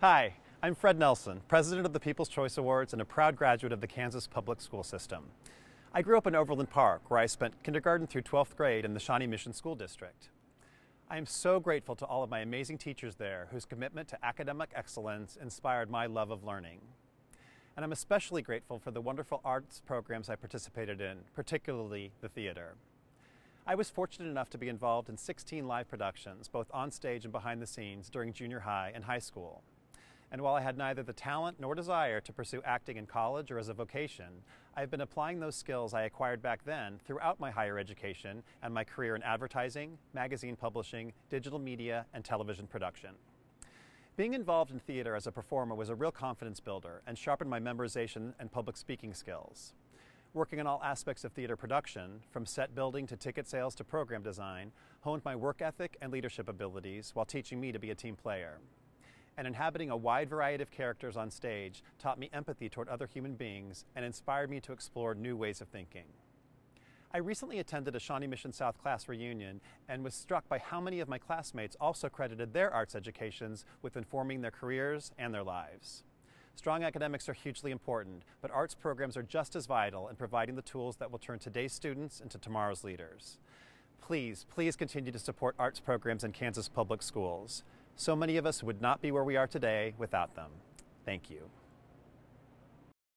Hi, I'm Fred Nelson, president of the People's Choice Awards and a proud graduate of the Kansas Public School System. I grew up in Overland Park, where I spent kindergarten through 12th grade in the Shawnee Mission School District. I am so grateful to all of my amazing teachers there whose commitment to academic excellence inspired my love of learning. And I'm especially grateful for the wonderful arts programs I participated in, particularly the theater. I was fortunate enough to be involved in 16 live productions, both on stage and behind the scenes, during junior high and high school. And while I had neither the talent nor desire to pursue acting in college or as a vocation, I have been applying those skills I acquired back then throughout my higher education and my career in advertising, magazine publishing, digital media, and television production. Being involved in theater as a performer was a real confidence builder and sharpened my memorization and public speaking skills. Working on all aspects of theater production, from set building to ticket sales to program design, honed my work ethic and leadership abilities while teaching me to be a team player and inhabiting a wide variety of characters on stage taught me empathy toward other human beings and inspired me to explore new ways of thinking. I recently attended a Shawnee Mission South class reunion and was struck by how many of my classmates also credited their arts educations with informing their careers and their lives. Strong academics are hugely important, but arts programs are just as vital in providing the tools that will turn today's students into tomorrow's leaders. Please, please continue to support arts programs in Kansas public schools. So many of us would not be where we are today without them. Thank you.